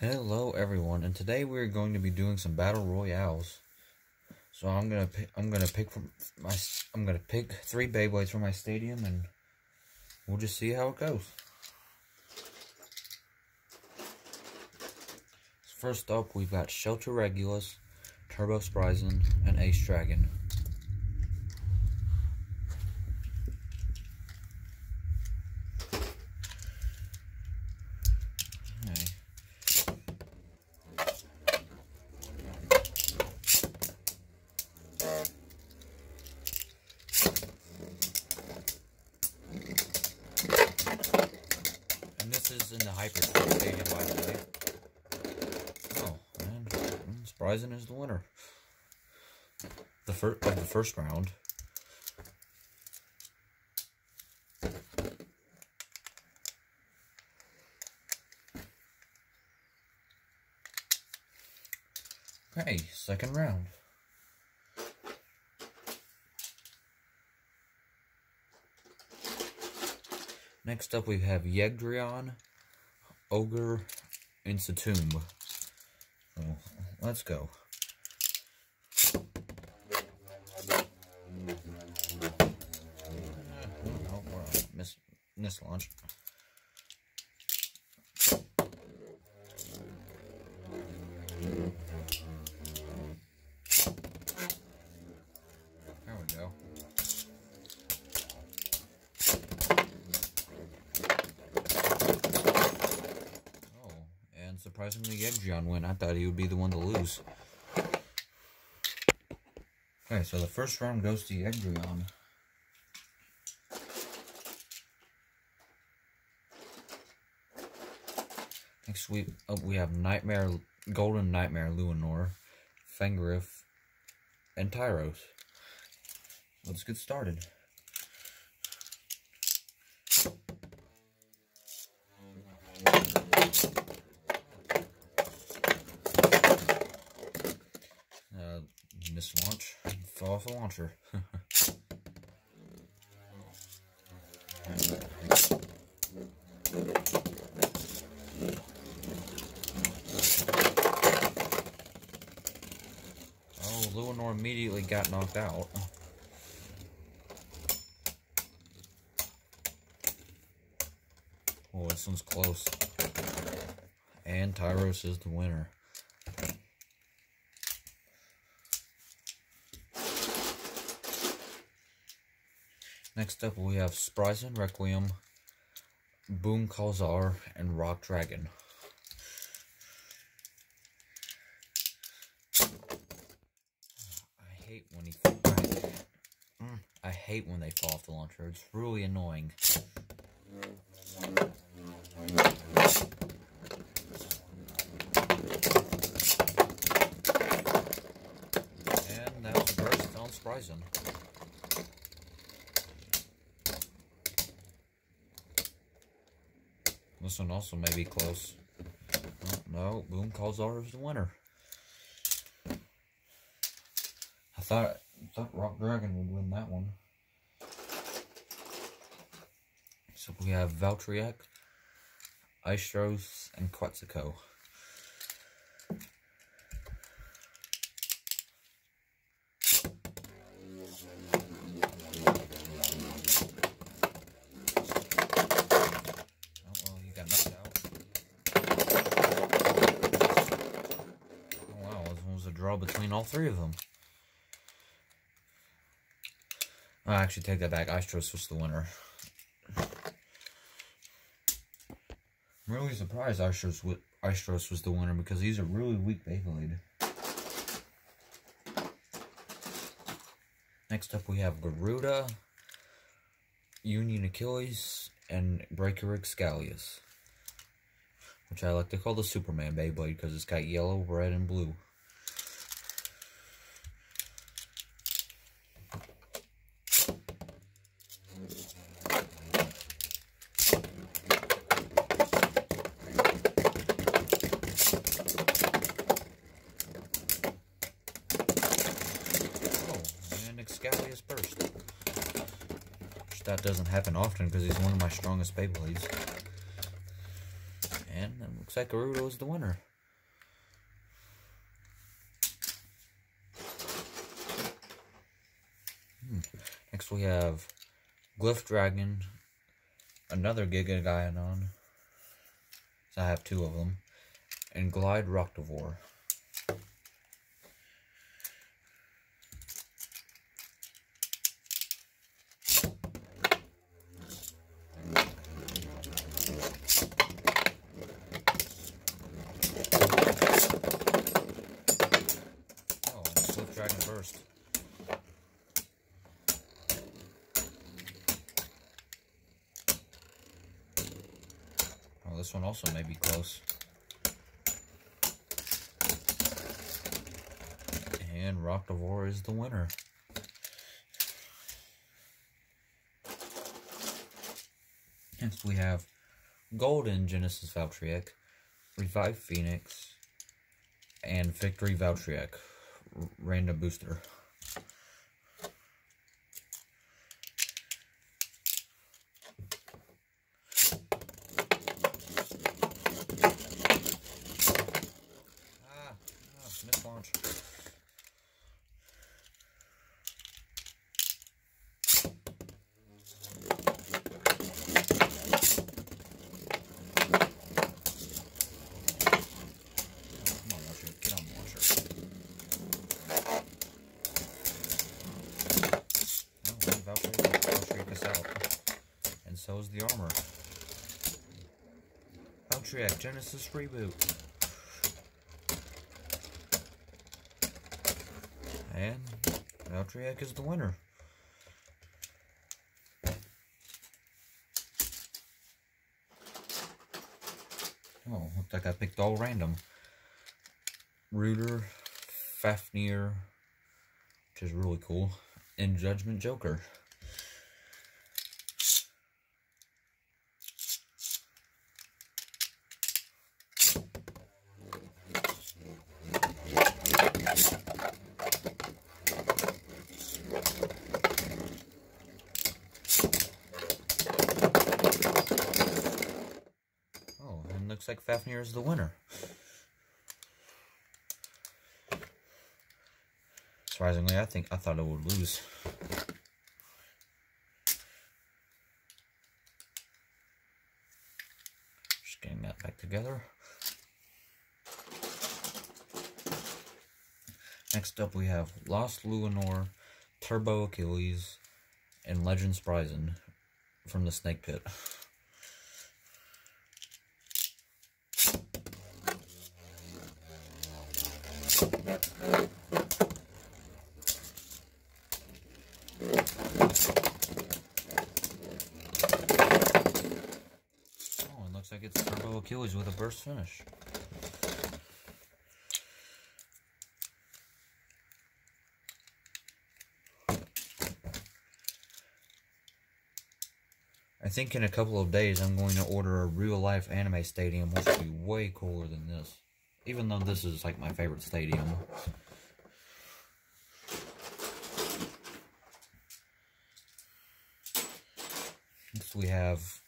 Hello everyone, and today we're going to be doing some battle royales. So I'm gonna pick, I'm gonna pick from my I'm gonna pick three Beyblades from my stadium, and we'll just see how it goes. First up, we've got Shelter Regulus, Turbo Spryzen, and Ace Dragon. And this Hyper Stadium, by the way. Oh, and mm, Spryzen is the winner. The first of the first round. Okay, second round. Next up, we have Yegdrion, Ogre, and Satomb. So, oh, let's go. Oh, we're miss, miss launch. There we go. Oh, surprisingly, Yegdrion went. I thought he would be the one to lose. Okay, so the first round goes to Yegdrion. Next we up we have Nightmare Golden Nightmare Luinor, Fengrith, and Tyros. Let's get started. Missed launch. Fell off the launcher. oh, Luinor immediately got knocked out. Oh, this one's close. And Tyros is the winner. Next up, we have Spryzen Requiem, Boom Kalzar, and Rock Dragon. I hate when he. I, mm, hate when they fall off the launcher. It's really annoying. And that was a burst on Spryzen. This one also may be close. Oh, no, Boom Kalzar is the winner. I thought, thought Rock Dragon would win that one. So we have Valtryek, Aistros, and Quetzalcoatl. Oh, well, he got knocked out. Oh, wow, this one was a draw between all three of them. I actually take that back. Astros was the winner. I'm really surprised Astros, Astros was the winner because he's a really weak Beyblade. Next up, we have Garuda, Union Achilles, and Breaker Xcalius. Which I like to call the Superman Beyblade because it's got yellow, red, and blue. that doesn't happen often because he's one of my strongest Beyblades. blades. And it looks like Garuda is the winner. Hmm. Next we have Glyph Dragon, another Giga Gaianon. So I have two of them. And Glide Roktavor. This one also may be close. And Rock Roktavor is the winner. Next we have Golden Genesis Valtryek, Revive Phoenix, and Victory Valtryek random booster. Ah, ah, launch. so is the armor. Genesis Reboot. And Valtryek is the winner. Oh, looks like I picked all random. Rooter, Fafnir, which is really cool, and Judgment Joker. Looks like Fafnir is the winner. Surprisingly, I think I thought it would lose. Just getting that back together. Next up we have Lost Luinor, Turbo Achilles, and Legend Spryzen from the Snake Pit. Looks like it's Turbo with a burst finish. I think in a couple of days I'm going to order a real life anime stadium, which will be way cooler than this. Even though this is like my favorite stadium. Next we have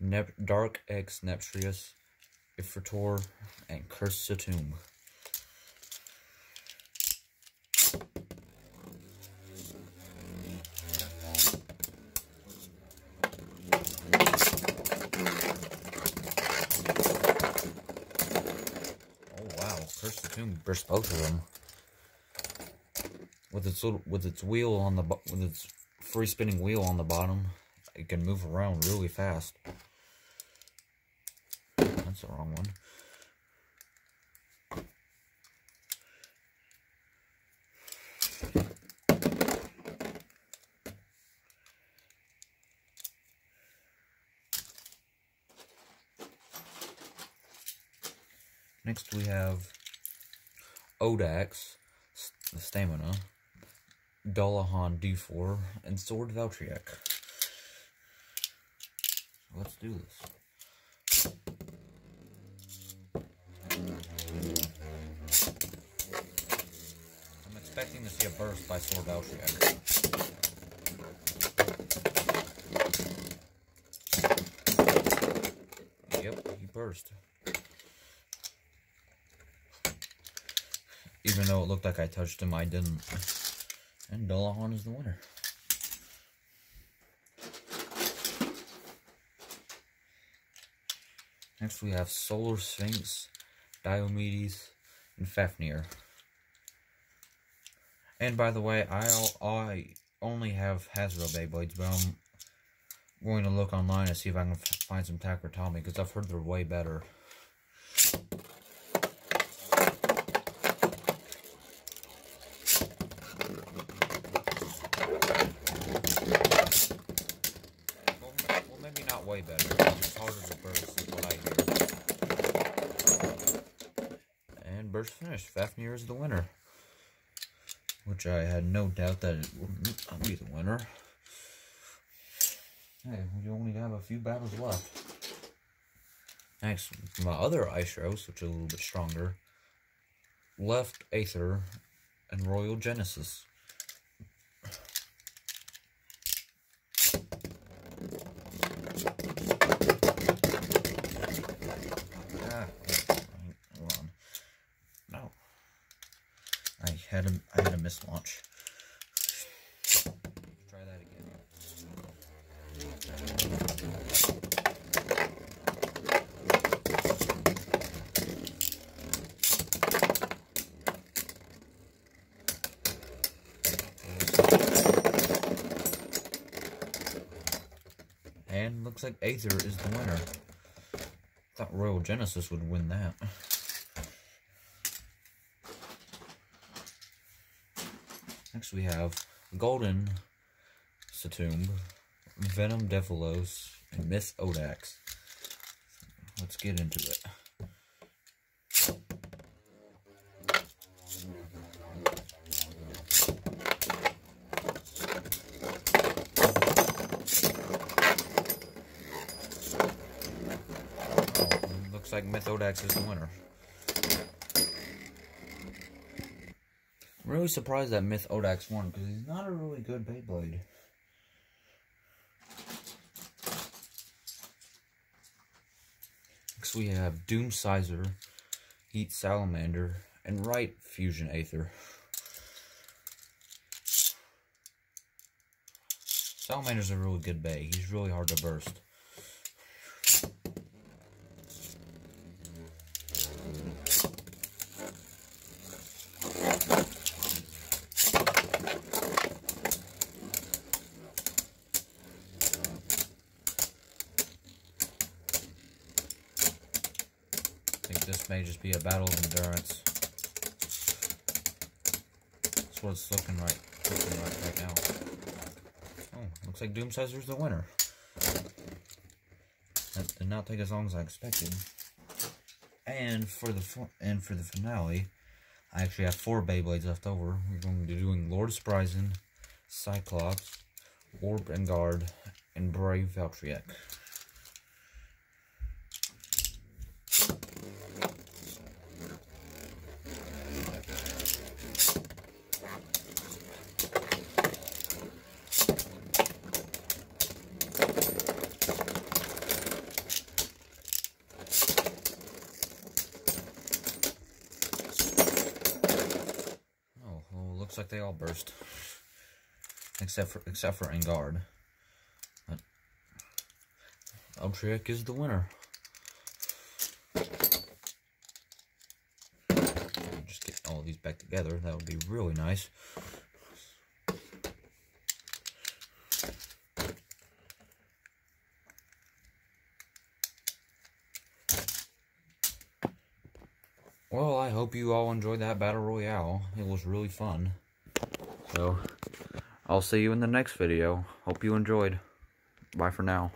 Nep Dark X Neptrius, Ifritor, and Curse Tomb. Oh wow, Curse Tomb burst both of them. With its little, with its wheel on the, with its free spinning wheel on the bottom, it can move around really fast. That's the wrong one. Next we have Odax, the Stamina, Dullahan D4, and Sword Valtryek. Let's do this. expecting to see a burst by Sword Beltry. Yep, he burst. Even though it looked like I touched him, I didn't. And Dullahan is the winner. Next we have Solar Sphinx, Diomedes, and Fafnir. And by the way, I I only have Hasbro Beyblades, but I'm going to look online and see if I can find some Takara because I've heard they're way better. And burst finished. Fafnir is the winner which I had no doubt that it would be the winner. Hey, we only have a few battles left. Next, my other ice which is a little bit stronger, left Aether and Royal Genesis. Had a I had a mislaunch. Try that again. And looks like Aether is the winner. Thought Royal Genesis would win that. Next we have Golden Satomb, Venom Devilos, and Myth Odax. Let's get into it. Looks like Myth Odax is the winner. I'm really surprised that Myth Odax won, because he's not a really good Beyblade. Next we have Doomscizor, Heat Salamander, and Right Fusion Aether. Salamander's a really good bay. He's really hard to burst. think this may just be a battle of endurance. That's what it's looking like, looking right, right now. Oh, looks like Doom Doomscizor's the winner. That did not take as long as I expected. And for the and for the finale, I actually have four Beyblades left over. We're going to be doing Lord Spryzen, Cyclops, Orb and Guard, and Brave Valtryek. looks like they all burst. Except for except for Engard. Valtryek is the winner. Just get all these back together. That would be really nice. Well, I hope you all enjoyed that Battle Royale. It was really fun. So, I'll see you in the next video. Hope you enjoyed. Bye for now.